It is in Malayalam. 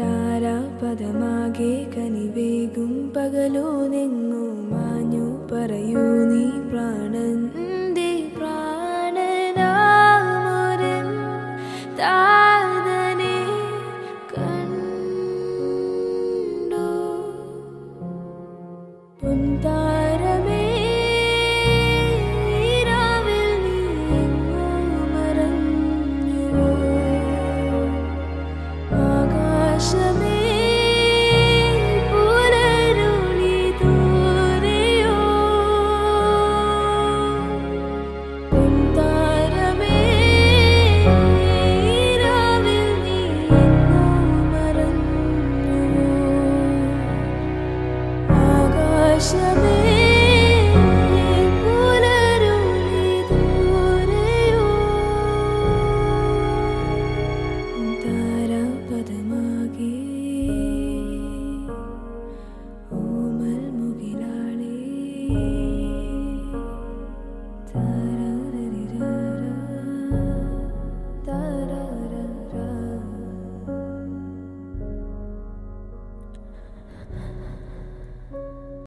താരാപദമാകെ കനിവേകും പകലോ നെങ്ങോ മാഞ്ഞു പറയൂ നീ പ്രാണ cuenta Shabbat.